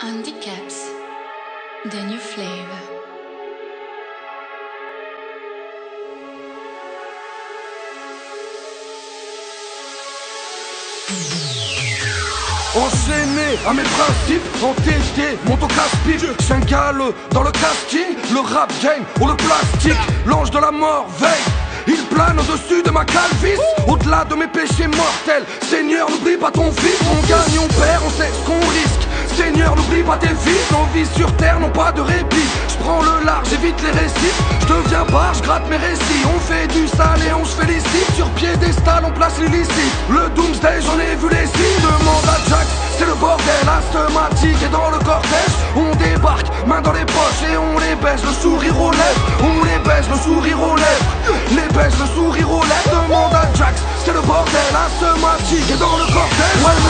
Handicaps, the new flavor. Enchaîné à mes principes, entêté, monte au casse-pipe J'ingale dans le casting, le rap game ou le plastique L'ange de la mort veille. Il plane au-dessus de ma calvice Au-delà de mes péchés mortels. Seigneur n'oublie pas ton fils On gagne, on perd, on sait ce qu'on n'oublie pas tes vies. Nos vies sur terre n'ont pas de répit. Je prends le large, j'évite les récits. Je deviens barre, je gratte mes récits. On fait du sale et on se félicite. Sur piédestal on place l'illicite. Le doomsday j'en ai vu les signes. Demande à Jack, c'est le bordel. Asthmatique et dans le cortège On débarque, main dans les poches Et on les baisse, le sourire aux lèvres On les baisse, le sourire aux lèvres Les baisse, le sourire aux lèvres. Demande à Jax, c'est le bordel. Asthmatique et dans le cortège